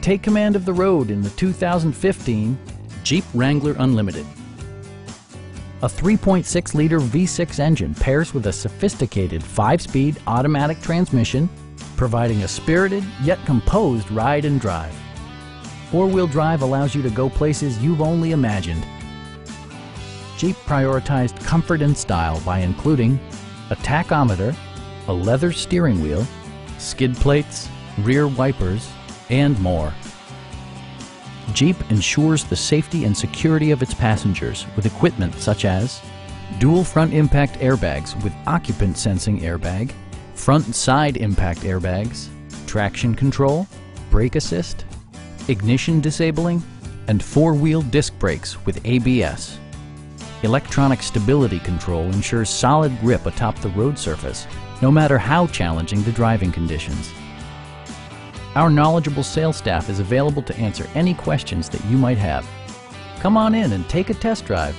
Take command of the road in the 2015 Jeep Wrangler Unlimited. A 3.6-liter V6 engine pairs with a sophisticated 5-speed automatic transmission, providing a spirited yet composed ride and drive. Four-wheel drive allows you to go places you've only imagined. Jeep prioritized comfort and style by including a tachometer, a leather steering wheel, skid plates, rear wipers, and more. Jeep ensures the safety and security of its passengers with equipment such as dual front impact airbags with occupant sensing airbag, front side impact airbags, traction control, brake assist, ignition disabling, and four-wheel disc brakes with ABS. Electronic stability control ensures solid grip atop the road surface, no matter how challenging the driving conditions. Our knowledgeable sales staff is available to answer any questions that you might have. Come on in and take a test drive.